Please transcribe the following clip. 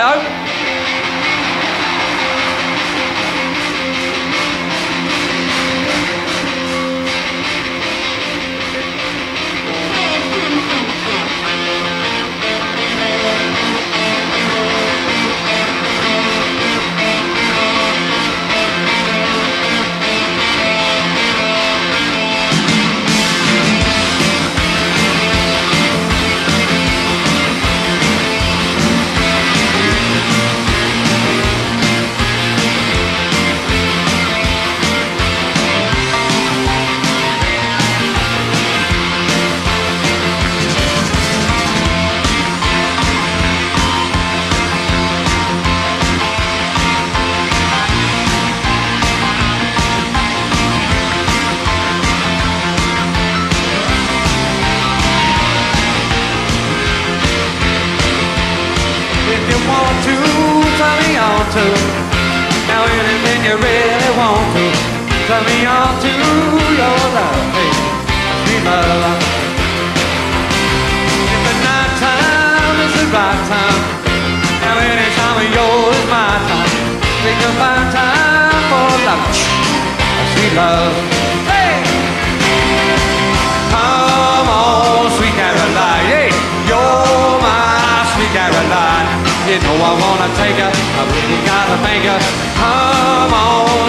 I turn me on to your love, hey, sweet love. If the night time is the right time, now any time of yours is my time. Take a fine time for love, sweet love. Hey, come on, sweet Caroline, you're my sweet Caroline. You know I wanna take her, I really gotta make her. Come on,